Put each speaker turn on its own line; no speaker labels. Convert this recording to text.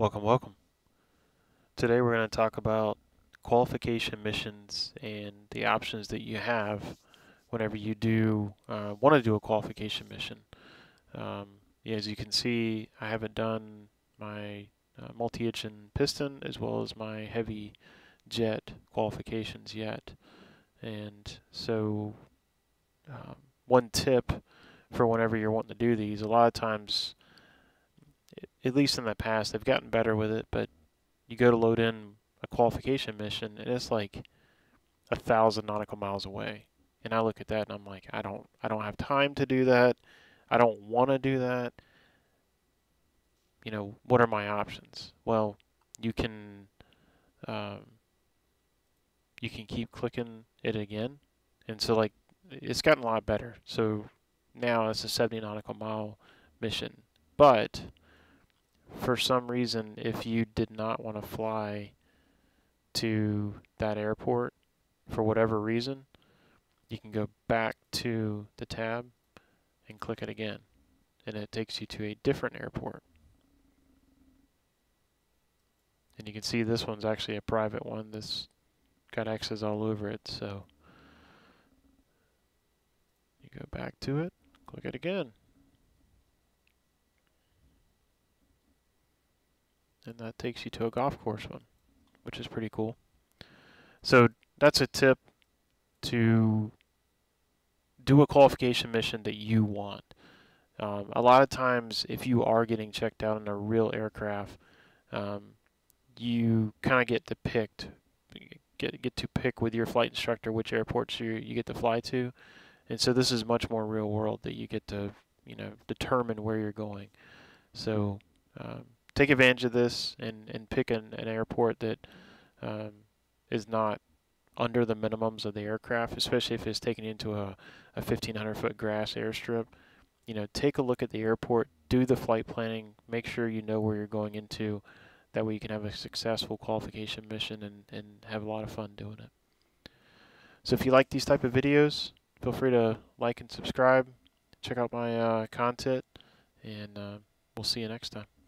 Welcome, welcome. Today we're going to talk about qualification missions and the options that you have whenever you do uh, want to do a qualification mission. Um, as you can see, I haven't done my uh, multi-engine piston as well as my heavy jet qualifications yet. And so um, one tip for whenever you're wanting to do these, a lot of times at least in the past, they've gotten better with it, but you go to load in a qualification mission and it's like a thousand nautical miles away. And I look at that and I'm like, I don't I don't have time to do that. I don't want to do that. You know, what are my options? Well, you can um, you can keep clicking it again. And so like it's gotten a lot better. So now it's a 70 nautical mile mission. But for some reason, if you did not want to fly to that airport for whatever reason, you can go back to the tab and click it again. And it takes you to a different airport. And you can see this one's actually a private one. This got X's all over it, so you go back to it, click it again. And that takes you to a golf course one, which is pretty cool. So that's a tip to do a qualification mission that you want. Um, a lot of times, if you are getting checked out in a real aircraft, um, you kind of get to pick get get to pick with your flight instructor which airports you you get to fly to, and so this is much more real world that you get to you know determine where you're going. So um, take advantage of this and, and pick an, an airport that um, is not under the minimums of the aircraft, especially if it's taken into a, a 1500 foot grass airstrip. You know, take a look at the airport, do the flight planning, make sure you know where you're going into. That way you can have a successful qualification mission and, and have a lot of fun doing it. So if you like these type of videos, feel free to like and subscribe. Check out my uh, content, and uh, we'll see you next time.